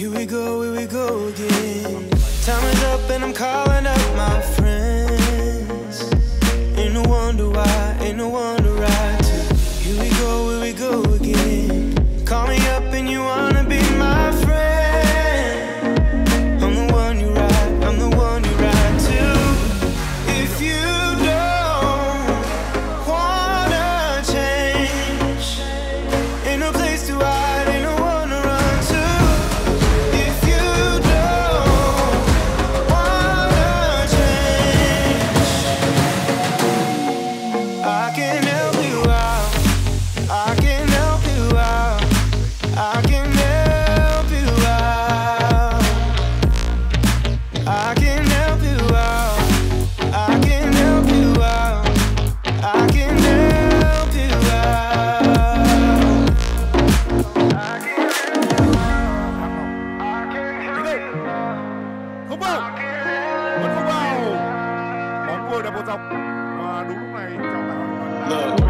Here we go, here we go again. Time is up and I'm calling up my friends. Ain't no wonder why, ain't no wonder ride out. Không vào. Vẫn không vào. Bóng vừa đập vào dọc và đúng lúc này trong